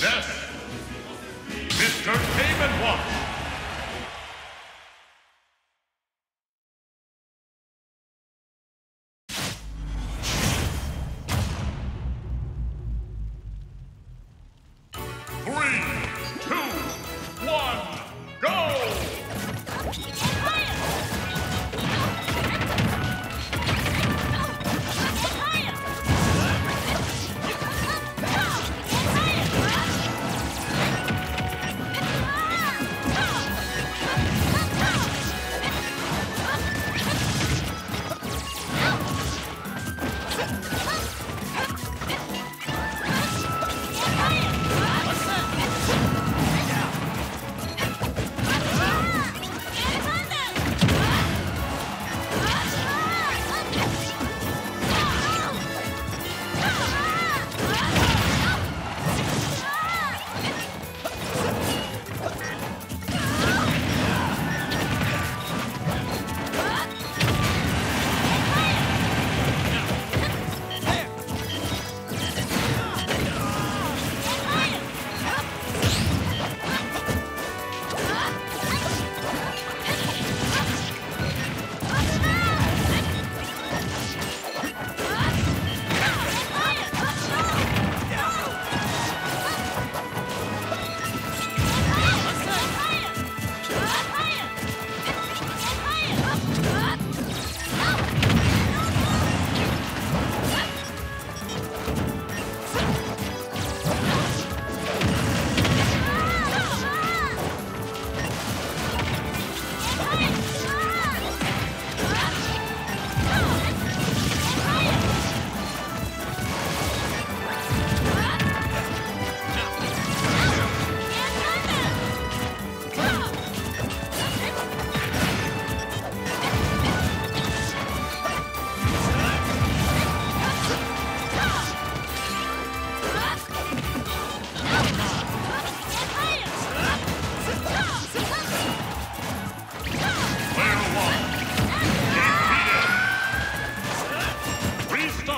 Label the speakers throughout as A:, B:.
A: This, Mr. And Watch.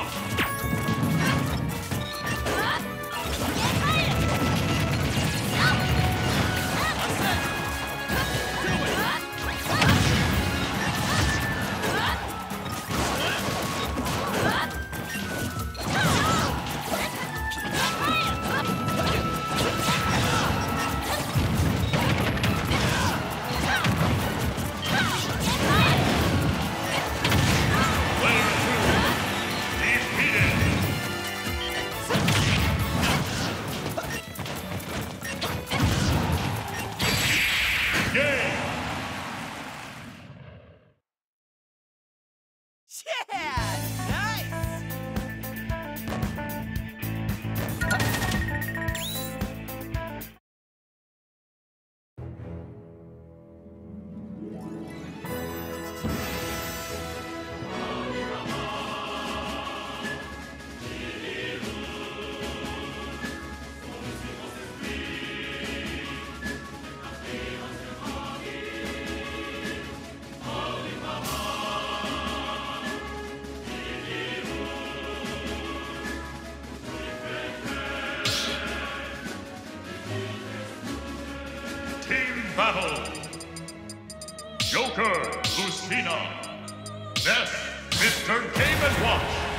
A: Defeated. Battle. Joker, Lucina. Ness, Mr. Game Watch.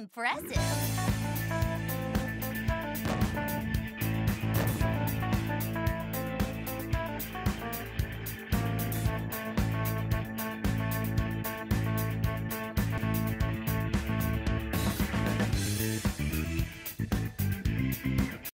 B: Impressive.